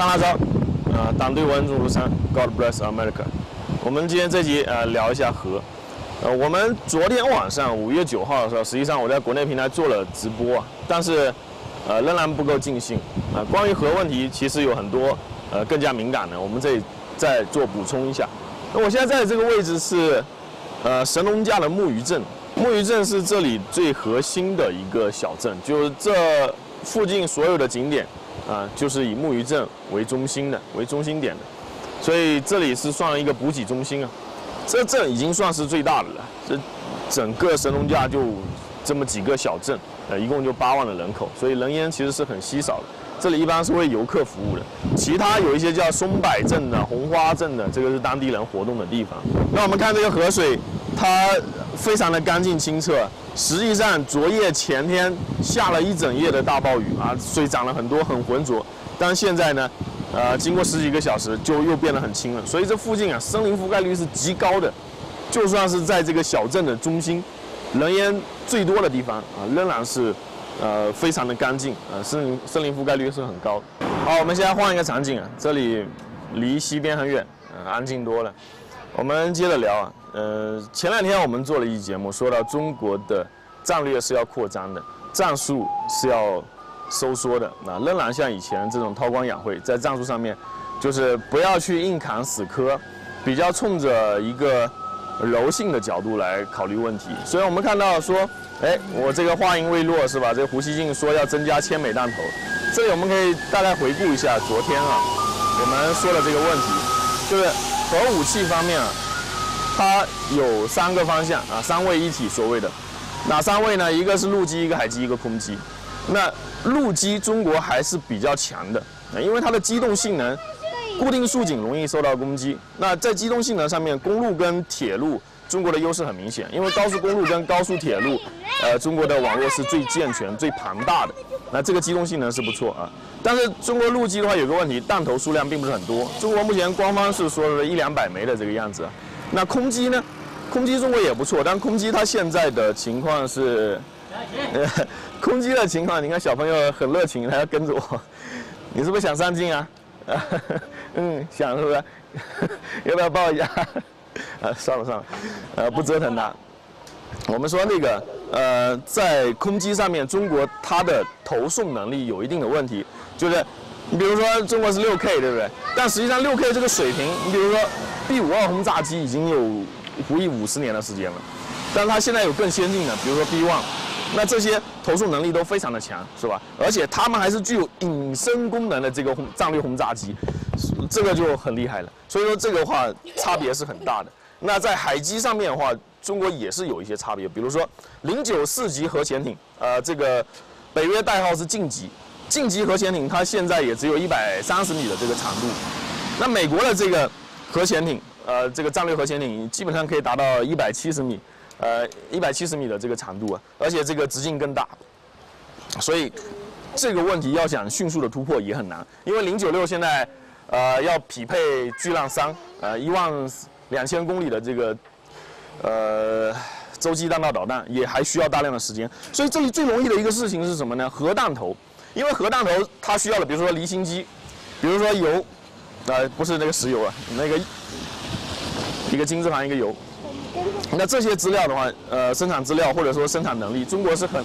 看辣椒，呃，党对文如山，God bless America。我们今天这集呃聊一下核。呃，我们昨天晚上五月九号的时候，实际上我在国内平台做了直播，但是呃仍然不够尽兴。啊，关于核问题，其实有很多呃更加敏感的，我们这里再做补充一下。那我现在在的这个位置是呃神农架的木鱼镇，木鱼镇是这里最核心的一个小镇，就是这附近所有的景点啊，就是以木鱼镇为中心的，为中心点的，所以这里是算一个补给中心啊。这镇已经算是最大的了，这整个神农架就这么几个小镇，呃，一共就八万的人口，所以人烟其实是很稀少的。这里一般是为游客服务的，其他有一些叫松柏镇的、红花镇的，这个是当地人活动的地方。那我们看这个河水，它非常的干净清澈。实际上，昨夜前天下了一整夜的大暴雨啊，水涨了很多，很浑浊。但现在呢？呃，经过十几个小时，就又变得很清了。所以这附近啊，森林覆盖率是极高的。就算是在这个小镇的中心，人烟最多的地方啊，仍然是呃非常的干净。呃，森林森林覆盖率是很高。好，我们现在换一个场景啊，这里离西边很远，呃，安静多了。我们接着聊啊，呃，前两天我们做了一节目，说到中国的战略是要扩张的，战术是要。收缩的那仍然像以前这种韬光养晦，在战术上面，就是不要去硬扛死磕，比较冲着一个柔性的角度来考虑问题。所以我们看到说，哎，我这个话音未落是吧？这胡锡进说要增加千枚弹头，这里我们可以大概回顾一下昨天啊，我们说的这个问题，就是核武器方面啊，它有三个方向啊，三位一体所谓的，哪三位呢？一个是陆基，一个海基，一个空基。那陆基中国还是比较强的，因为它的机动性能，固定束紧容易受到攻击。那在机动性能上面，公路跟铁路中国的优势很明显，因为高速公路跟高速铁路，呃，中国的网络是最健全、最庞大的。那这个机动性能是不错啊。但是中国陆基的话有个问题，弹头数量并不是很多。中国目前官方是说了一两百枚的这个样子。那空机呢？空机中国也不错，但空机它现在的情况是。呃 空机的情况，你看小朋友很热情，他要跟着我。你是不是想上镜啊？嗯，想是不是？要不要抱一下？啊，算了算了，呃，不折腾他。我们说那个，呃，在空机上面，中国它的投送能力有一定的问题，就是你比如说中国是六 K，对不对？但实际上六 K 这个水平，你比如说 B 五二轰炸机已经有服役五十年的时间了，但它现在有更先进的，比如说 B one。那这些投送能力都非常的强，是吧？而且他们还是具有隐身功能的这个轰战略轰炸机，这个就很厉害了。所以说这个话差别是很大的。那在海基上面的话，中国也是有一些差别，比如说零九四级核潜艇，呃，这个北约代号是晋级，晋级核潜艇它现在也只有一百三十米的这个长度。那美国的这个核潜艇，呃，这个战略核潜艇基本上可以达到一百七十米。呃，一百七十米的这个长度啊，而且这个直径更大，所以这个问题要想迅速的突破也很难，因为零九六现在呃要匹配巨浪三，呃一万两千公里的这个呃洲际弹道导弹也还需要大量的时间，所以这里最容易的一个事情是什么呢？核弹头，因为核弹头它需要的，比如说离心机，比如说油，呃不是那个石油啊，那个一个金字旁一个油。那这些资料的话，呃，生产资料或者说生产能力，中国是很，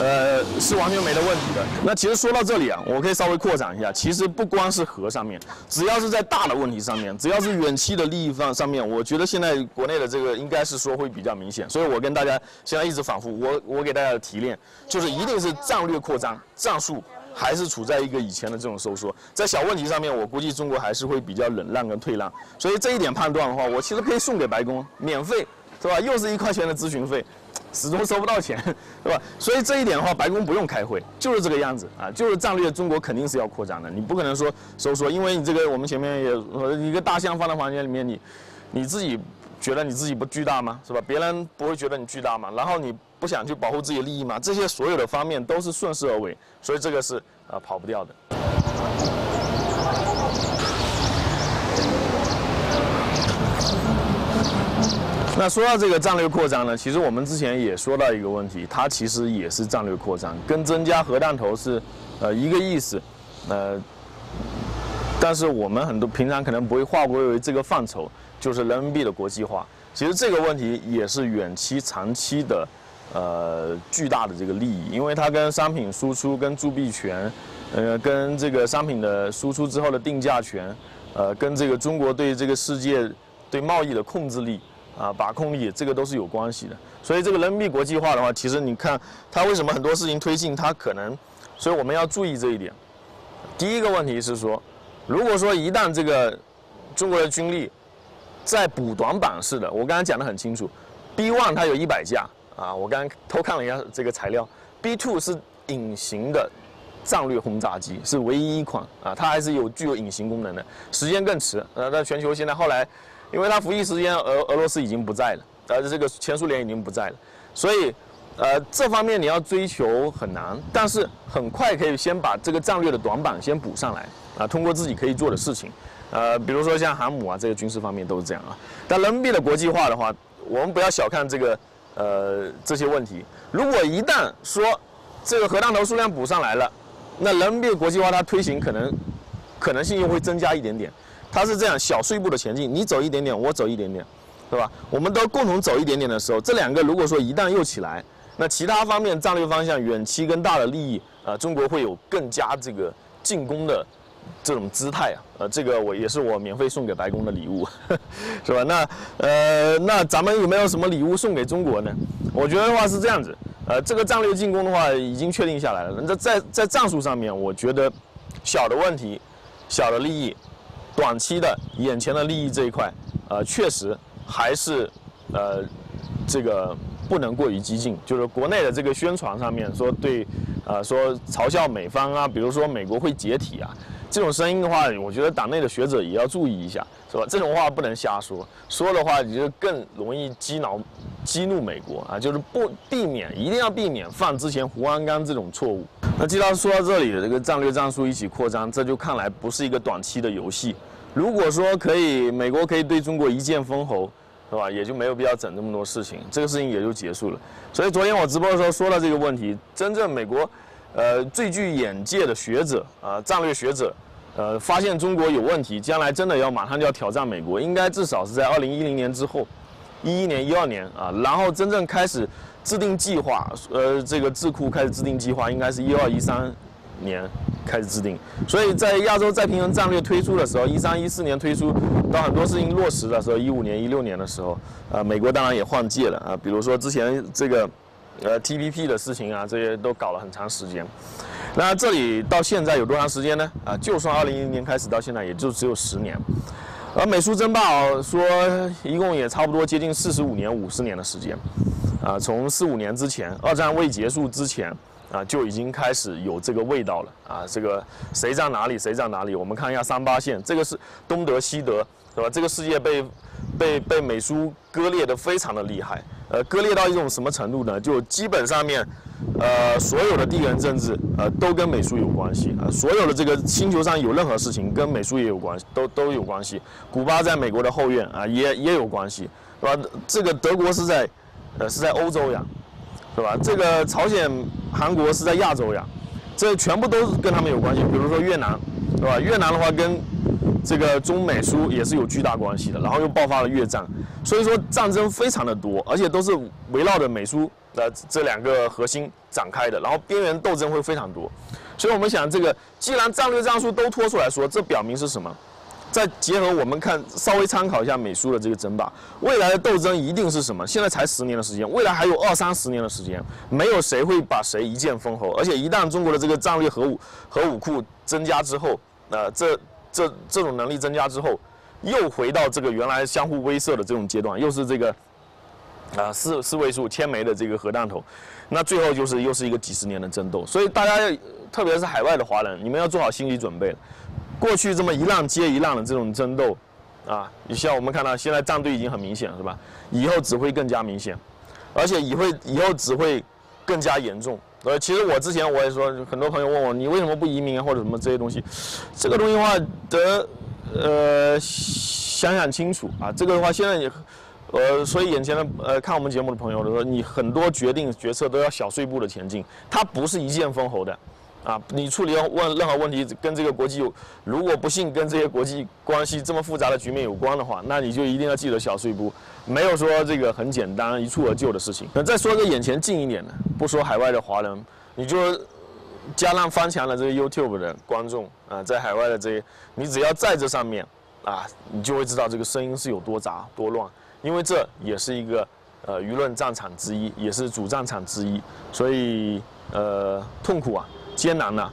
呃，是完全没得问题的。那其实说到这里啊，我可以稍微扩展一下，其实不光是核上面，只要是在大的问题上面，只要是远期的利益方上面，我觉得现在国内的这个应该是说会比较明显。所以我跟大家现在一直反复，我我给大家的提炼就是一定是战略扩张，战术。还是处在一个以前的这种收缩，在小问题上面，我估计中国还是会比较忍让跟退让，所以这一点判断的话，我其实可以送给白宫免费，是吧？又是一块钱的咨询费，始终收不到钱，对吧？所以这一点的话，白宫不用开会，就是这个样子啊，就是战略，中国肯定是要扩张的，你不可能说收缩，因为你这个我们前面也一个大象放在房间里面，你你自己觉得你自己不巨大吗？是吧？别人不会觉得你巨大吗？然后你。不想去保护自己的利益吗？这些所有的方面都是顺势而为，所以这个是呃跑不掉的。那说到这个战略扩张呢，其实我们之前也说到一个问题，它其实也是战略扩张，跟增加核弹头是呃一个意思，呃，但是我们很多平常可能不会划归为这个范畴，就是人民币的国际化。其实这个问题也是远期、长期的，呃，巨大的这个利益，因为它跟商品输出、跟铸币权，呃，跟这个商品的输出之后的定价权，呃，跟这个中国对这个世界对贸易的控制力啊、把控力，这个都是有关系的。所以这个人民币国际化的话，其实你看它为什么很多事情推进，它可能，所以我们要注意这一点。第一个问题是说，如果说一旦这个中国的军力在补短板式的，我刚才讲的很清楚，B one 它有一百架啊，我刚刚偷看了一下这个材料，B two 是隐形的战略轰炸机，是唯一一款啊，它还是有具有隐形功能的，时间更迟，呃，在全球现在后来，因为它服役时间俄俄罗斯已经不在了，而且这个前苏联已经不在了，所以。呃，这方面你要追求很难，但是很快可以先把这个战略的短板先补上来啊，通过自己可以做的事情，呃，比如说像航母啊，这个军事方面都是这样啊。但人民币的国际化的话，我们不要小看这个呃这些问题。如果一旦说这个核弹头数量补上来了，那人民币国际化它推行可能可能性又会增加一点点。它是这样小碎步的前进，你走一点点，我走一点点，对吧？我们都共同走一点点的时候，这两个如果说一旦又起来，那其他方面战略方向、远期跟大的利益啊，中国会有更加这个进攻的这种姿态啊，呃，这个我也是我免费送给白宫的礼物，是吧？那呃，那咱们有没有什么礼物送给中国呢？我觉得的话是这样子，呃，这个战略进攻的话已经确定下来了。那在在战术上面，我觉得小的问题、小的利益、短期的眼前的利益这一块，呃，确实还是呃这个。不能过于激进，就是国内的这个宣传上面说对，呃，说嘲笑美方啊，比如说美国会解体啊，这种声音的话，我觉得党内的学者也要注意一下，是吧？这种话不能瞎说，说的话你就更容易激恼、激怒美国啊，就是不避免，一定要避免犯之前胡安刚这种错误。那既然说到这里，这个战略战术一起扩张，这就看来不是一个短期的游戏。如果说可以，美国可以对中国一剑封喉。是吧？也就没有必要整这么多事情，这个事情也就结束了。所以昨天我直播的时候说了这个问题，真正美国，呃，最具眼界的学者啊，战略学者，呃，发现中国有问题，将来真的要马上就要挑战美国，应该至少是在二零一零年之后，一一年、一二年啊，然后真正开始制定计划，呃，这个智库开始制定计划，应该是一二一三年。开始制定，所以在亚洲再平衡战略推出的时候，一三一四年推出，到很多事情落实的时候，一五年、一六年的时候，呃，美国当然也换届了啊，比如说之前这个，呃，TPP 的事情啊，这些都搞了很长时间。那这里到现在有多长时间呢？啊，就算二零一零年开始到现在，也就只有十年。而美苏争霸说一共也差不多接近四十五年、五十年的时间，啊，从四五年之前，二战未结束之前。啊，就已经开始有这个味道了啊！这个谁在哪里，谁在哪里？我们看一下三八线，这个是东德西德，对吧？这个世界被被被美苏割裂的非常的厉害，呃，割裂到一种什么程度呢？就基本上面，呃，所有的地缘政治呃都跟美苏有关系啊，所有的这个星球上有任何事情跟美苏也有关系，都都有关系。古巴在美国的后院啊，也也有关系，是吧？这个德国是在呃是在欧洲呀。是吧？这个朝鲜、韩国是在亚洲呀，这全部都跟他们有关系。比如说越南，是吧？越南的话跟这个中美苏也是有巨大关系的。然后又爆发了越战，所以说战争非常的多，而且都是围绕着美苏的这两个核心展开的。然后边缘斗争会非常多，所以我们想，这个既然战略战术都拖出来说，这表明是什么？再结合我们看，稍微参考一下美苏的这个争霸，未来的斗争一定是什么？现在才十年的时间，未来还有二三十年的时间，没有谁会把谁一剑封喉。而且一旦中国的这个战略核武核武库增加之后，呃，这这这种能力增加之后，又回到这个原来相互威慑的这种阶段，又是这个啊四四位数千枚的这个核弹头，那最后就是又是一个几十年的争斗。所以大家，特别是海外的华人，你们要做好心理准备。过去这么一浪接一浪的这种争斗，啊，你像我们看到现在战队已经很明显了，是吧？以后只会更加明显，而且以会以后只会更加严重。呃，其实我之前我也说，很多朋友问我，你为什么不移民啊，或者什么这些东西？这个东西的话，得呃想想清楚啊。这个的话，现在你呃，所以眼前的呃看我们节目的朋友，说你很多决定决策都要小碎步的前进，它不是一剑封喉的。啊，你处理问任何问题跟这个国际有，如果不幸跟这些国际关系这么复杂的局面有关的话，那你就一定要记得小碎步，没有说这个很简单一蹴而就的事情。那再说个眼前近一点的，不说海外的华人，你就加上翻墙的这个 YouTube 的观众啊，在海外的这些，你只要在这上面啊，你就会知道这个声音是有多杂多乱，因为这也是一个呃舆论战场之一，也是主战场之一，所以呃痛苦啊。艰难呐，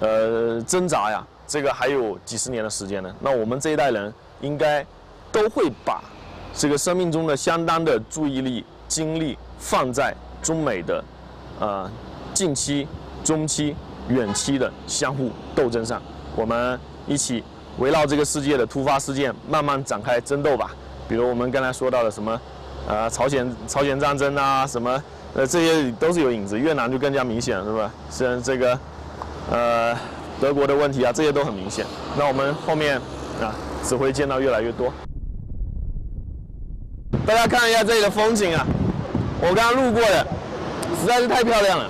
呃，挣扎呀，这个还有几十年的时间呢。那我们这一代人应该都会把这个生命中的相当的注意力、精力放在中美的呃近期、中期、远期的相互斗争上。我们一起围绕这个世界的突发事件慢慢展开争斗吧。比如我们刚才说到的什么，呃，朝鲜朝鲜战争啊，什么。呃，这些都是有影子，越南就更加明显了，是吧？像这个，呃，德国的问题啊，这些都很明显。那我们后面啊，只会见到越来越多。大家看一下这里的风景啊，我刚刚路过的，实在是太漂亮了，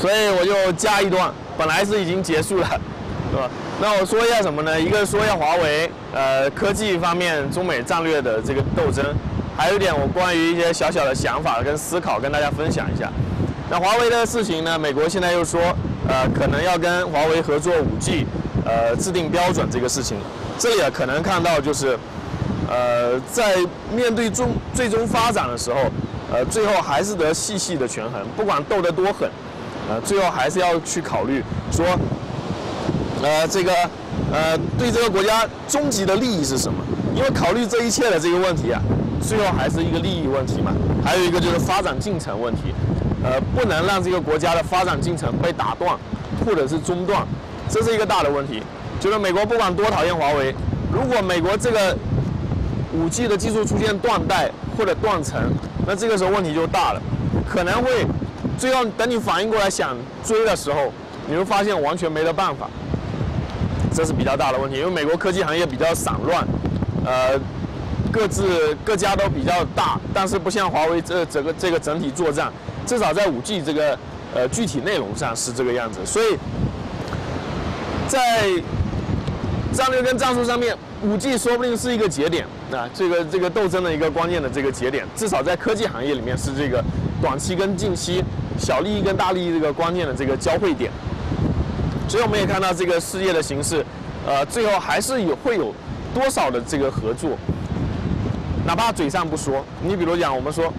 所以我就加一段。本来是已经结束了，是吧？那我说一下什么呢？一个说一下华为，呃，科技方面中美战略的这个斗争。还有一点，我关于一些小小的想法跟思考，跟大家分享一下。那华为的事情呢？美国现在又说，呃，可能要跟华为合作 5G，呃，制定标准这个事情。这里啊，可能看到就是，呃，在面对终最终发展的时候，呃，最后还是得细细的权衡，不管斗得多狠，呃，最后还是要去考虑说，呃，这个，呃，对这个国家终极的利益是什么？因为考虑这一切的这个问题啊。最后还是一个利益问题嘛，还有一个就是发展进程问题，呃，不能让这个国家的发展进程被打断，或者是中断，这是一个大的问题。就是美国不管多讨厌华为，如果美国这个五 G 的技术出现断代或者断层，那这个时候问题就大了，可能会最后等你反应过来想追的时候，你会发现完全没得办法，这是比较大的问题。因为美国科技行业比较散乱，呃。各自各家都比较大，但是不像华为这整个这个整体作战，至少在五 G 这个呃具体内容上是这个样子。所以，在战略跟战术上面，五 G 说不定是一个节点啊，这个这个斗争的一个关键的这个节点，至少在科技行业里面是这个短期跟近期小利益跟大利益这个关键的这个交汇点。所以我们也看到这个世界的形势，呃，最后还是有会有多少的这个合作。哪怕嘴上不说，你比如讲，我们说，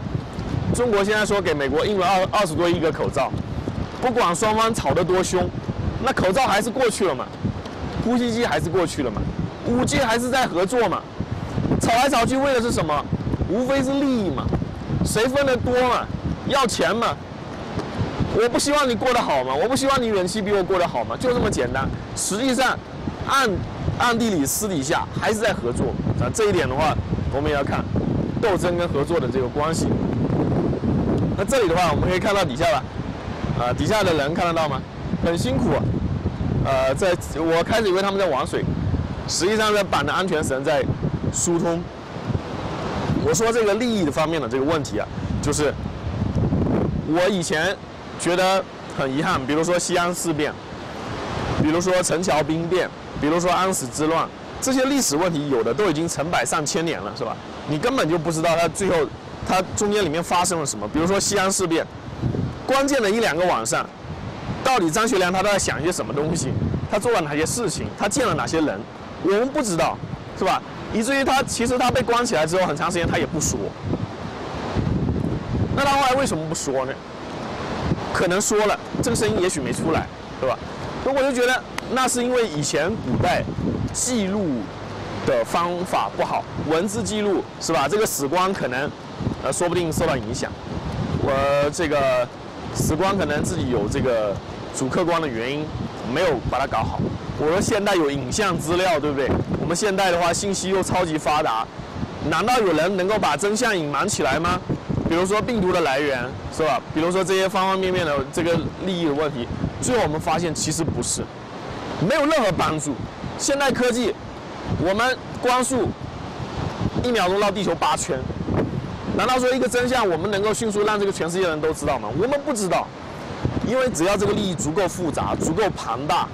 中国现在说给美国印了二二十多亿个口罩，不管双方吵得多凶，那口罩还是过去了嘛，呼吸机还是过去了嘛，五 G 还是在合作嘛，吵来吵去为的是什么？无非是利益嘛，谁分得多嘛，要钱嘛。我不希望你过得好嘛，我不希望你远期比我过得好嘛，就这么简单。实际上，暗暗地里私底下还是在合作啊，这一点的话。我们也要看斗争跟合作的这个关系。那这里的话，我们可以看到底下吧，啊，底下的人看得到吗？很辛苦，呃，在我开始以为他们在玩水，实际上在板的安全绳在疏通。我说这个利益的方面的这个问题啊，就是我以前觉得很遗憾，比如说西安事变，比如说陈桥兵变，比如说安史之乱。这些历史问题有的都已经成百上千年了，是吧？你根本就不知道它最后，它中间里面发生了什么。比如说西安事变，关键的一两个晚上，到底张学良他都在想一些什么东西？他做了哪些事情？他见了哪些人？我们不知道，是吧？以至于他其实他被关起来之后很长时间他也不说。那他后来为什么不说呢？可能说了，这个声音也许没出来，对吧？所以我就觉得那是因为以前古代。记录的方法不好，文字记录是吧？这个史官可能，呃，说不定受到影响。我这个时光可能自己有这个主客观的原因，没有把它搞好。我说现代有影像资料，对不对？我们现代的话，信息又超级发达，难道有人能够把真相隐瞒起来吗？比如说病毒的来源，是吧？比如说这些方方面面的这个利益的问题，最后我们发现其实不是，没有任何帮助。现代科技，我们光速一秒钟绕地球八圈，难道说一个真相我们能够迅速让这个全世界人都知道吗？我们不知道。因为只要这个利益足够复杂、足够庞大，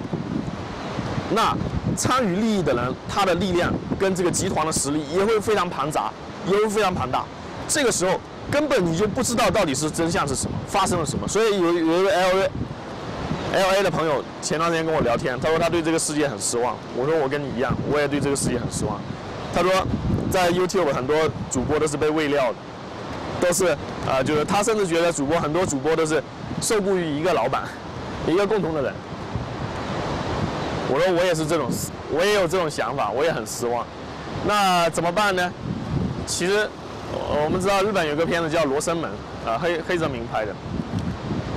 那参与利益的人他的力量跟这个集团的实力也会非常庞杂，也会非常庞大。这个时候根本你就不知道到底是真相是什么，发生了什么。所以有有一个 L A L A 的朋友前段时间跟我聊天，他说他对这个世界很失望。我说我跟你一样，我也对这个世界很失望。他说在 YouTube 很多主播都是被喂料的，都是啊，就是他甚至觉得主播很多主播都是受雇于一个老板，一个共同的人。我说我也是这种，我也有这种想法，我也很失望。那怎么办呢？其实。我们知道日本有个片子叫《罗生门》，啊，黑黑泽明拍的，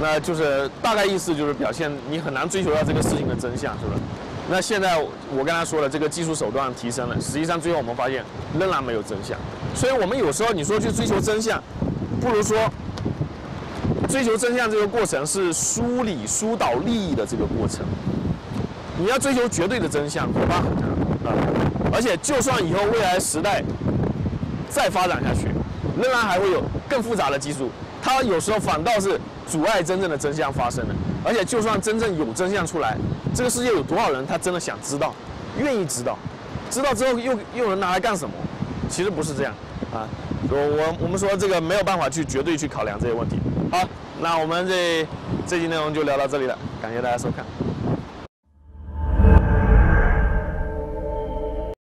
那就是大概意思就是表现你很难追求到这个事情的真相，是吧？那现在我刚才说了，这个技术手段提升了，实际上最后我们发现仍然没有真相。所以我们有时候你说去追求真相，不如说追求真相这个过程是梳理疏导利益的这个过程。你要追求绝对的真相，恐怕很难啊！而且就算以后未来时代。再发展下去，仍然还会有更复杂的技术，它有时候反倒是阻碍真正的真相发生的。而且，就算真正有真相出来，这个世界有多少人他真的想知道，愿意知道？知道之后又又能拿来干什么？其实不是这样啊。我我我们说这个没有办法去绝对去考量这些问题。好，那我们这这期内容就聊到这里了，感谢大家收看。